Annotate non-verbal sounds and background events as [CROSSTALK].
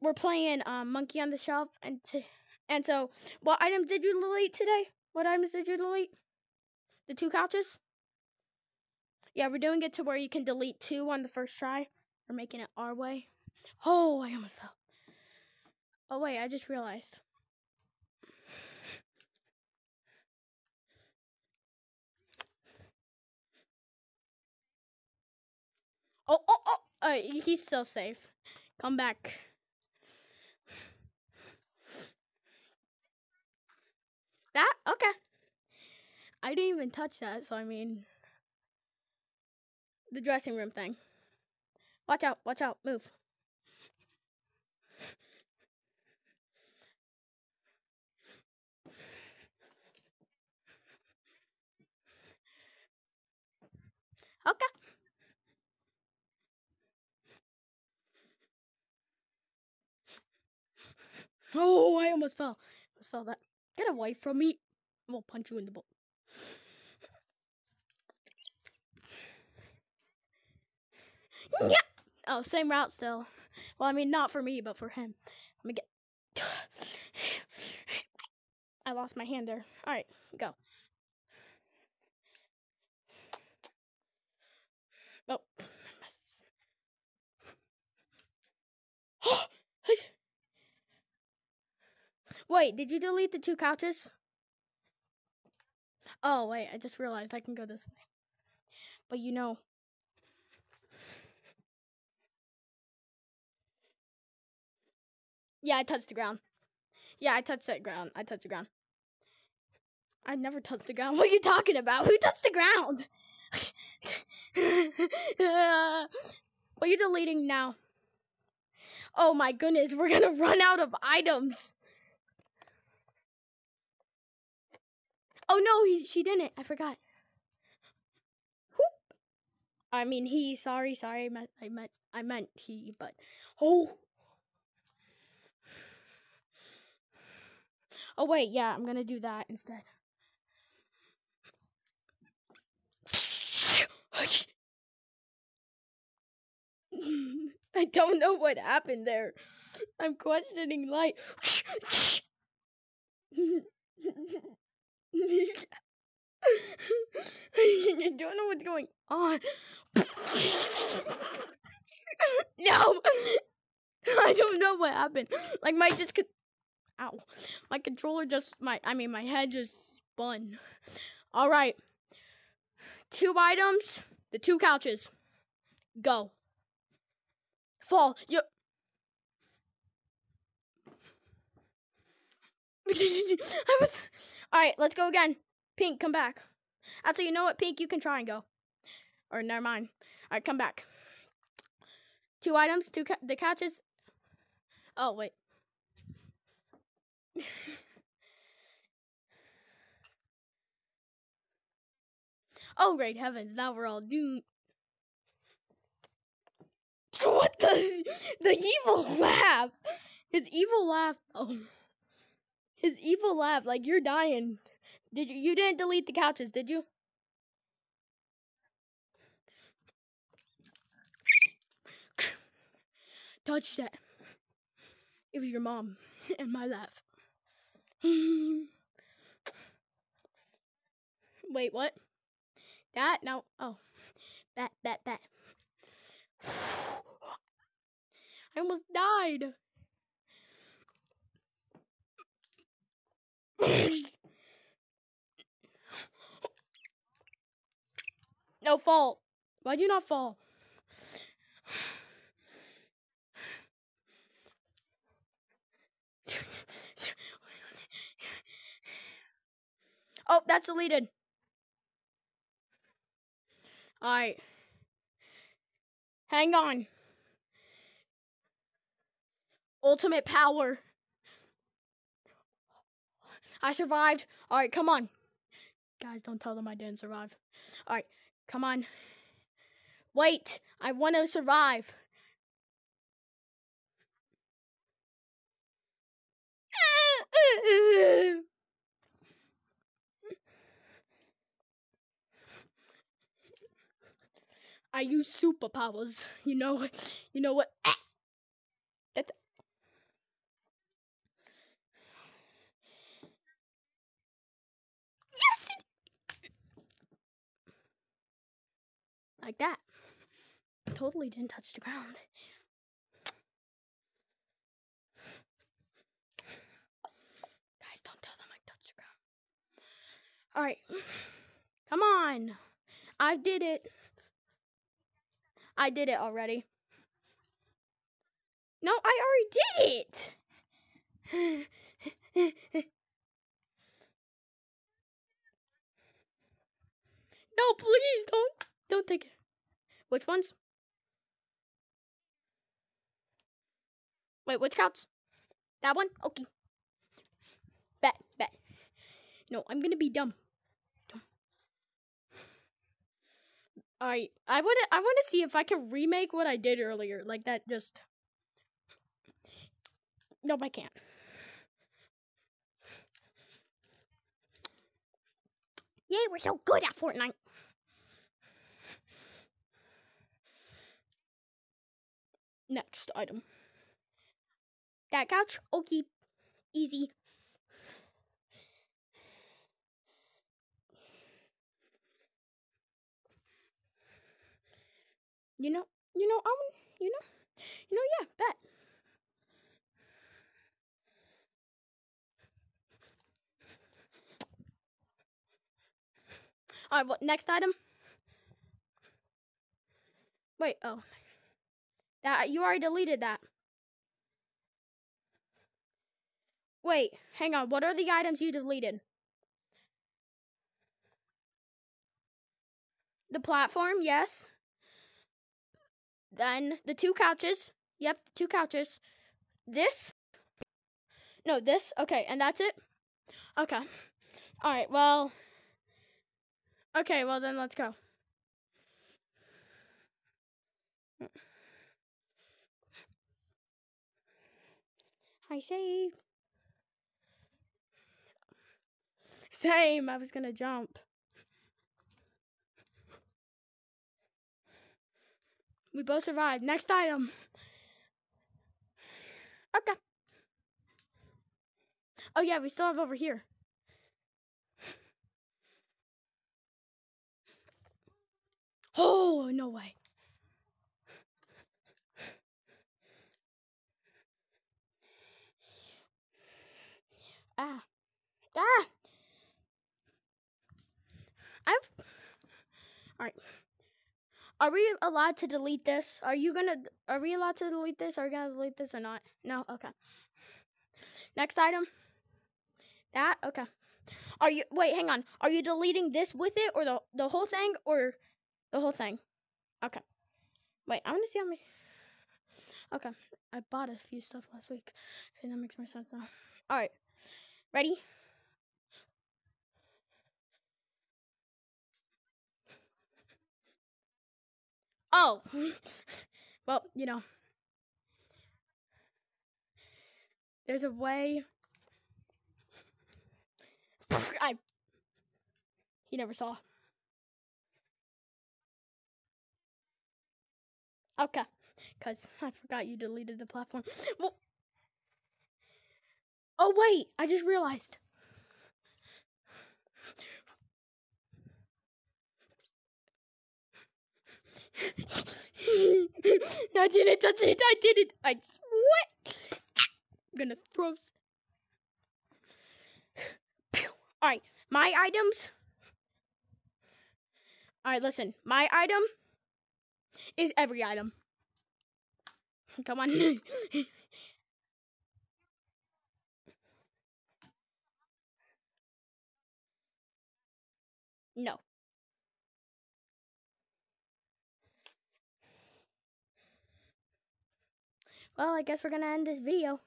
we're playing um, Monkey on the Shelf, and t- and so what items did you delete today? What items did you delete? The two couches. Yeah, we're doing it to where you can delete two on the first try. We're making it our way. Oh, I almost fell. Oh wait, I just realized. Oh, oh, oh! Uh, he's still safe. Come back. That? Okay. I didn't even touch that, so I mean. The dressing room thing. Watch out, watch out, move. Okay. Oh, I almost fell. Almost fell that. Get away from me. I will punch you in the butt. Yeah. Oh, same route still. Well, I mean, not for me, but for him. Let me get. [SIGHS] I lost my hand there. All right, go. Oh. [GASPS] Wait, did you delete the two couches? Oh, wait, I just realized I can go this way. But you know. Yeah, I touched the ground. Yeah, I touched that ground. I touched the ground. I never touched the ground. [LAUGHS] What are you talking about? Who touched the ground? [LAUGHS] what are you deleting now? Oh my goodness, we're gonna run out of items. Oh no, he, she didn't. I forgot. Whoop. I mean he. Sorry, sorry. I meant, I meant, I meant he. But oh. Oh wait, yeah, I'm gonna do that instead. [LAUGHS] I don't know what happened there. I'm questioning light. [LAUGHS] I [LAUGHS] don't know what's going on. [LAUGHS] no! [LAUGHS] I don't know what happened. Like my just could ow. My controller just my I mean my head just spun. Alright. Two items, the two couches. Go. Fall. You [LAUGHS] I was Alright, let's go again. Pink, come back. Actually, you know what, Pink, you can try and go. Or never mind. Alright, come back. Two items, two the couches. Oh wait. [LAUGHS] oh great heavens! Now we're all doomed. [LAUGHS] What the the evil laugh? His evil laugh. Oh, his evil laugh. Like you're dying. Did you? You didn't delete the couches, did you? Touch that. It was your mom [LAUGHS] and my laugh. [LAUGHS] Wait, what? That? No. Oh. Bat, bat, bat. [SIGHS] I almost died. No fault. Why do you not fall? oh, that's deleted. Alright. Hang on. Ultimate power. I survived. Alright, come on. Guys, don't tell them I didn't survive. Alright, come on. Wait, I want to survive. I use superpowers. You know, you know what? That's like that. Totally didn't touch the ground. Guys, don't tell them I touched the ground. All right. Come on. I did it. I did it already. No, I already did it. [LAUGHS] No, please don't. Don't take it. Which ones? Wait, which counts? That one? Okay. Bet, bet. No, I'm gonna be dumb. Dumb. Alright, I wanna I wanna see if I can remake what I did earlier. Like that just Nope, I can't. Yay, we're so good at Fortnite. Next item. That couch? Okay. Easy. You know, you know, um, you know, you know, yeah, bet. All right, what next item? Wait, oh. That uh, you already deleted that. Wait, hang on. What are the items you deleted? The platform, yes. Then the two couches. Yep, the two couches. This? No, this. Okay, and that's it? Okay. All right, well. Okay, well then let's go. I save. Same, I was gonna jump. We both survived. Next item. Okay. Oh yeah, we still have over here. [GASPS] Oh, no way. Ah. Ah! I've. Alright. Are we allowed to delete this? Are you gonna. Are we allowed to delete this? Are we gonna delete this or not? No? Okay. Next item. That? Okay. Are you. Wait, hang on. Are you deleting this with it or the, the whole thing or the whole thing? Okay. Wait, I want to see how many. Okay. I bought a few stuff last week. Okay, that makes more sense now. Alright. Ready? Oh. [LAUGHS] well, you know. There's a way. [LAUGHS] I. He never saw. Okay. Because I forgot you deleted the platform. Well. Oh, wait. I just realized. [LAUGHS] I didn't touch it. I did it. I sweat. I'm gonna throw. All right, my items. All right, listen. My item is every item. Come on. [LAUGHS] no. Well, I guess we're going to end this video.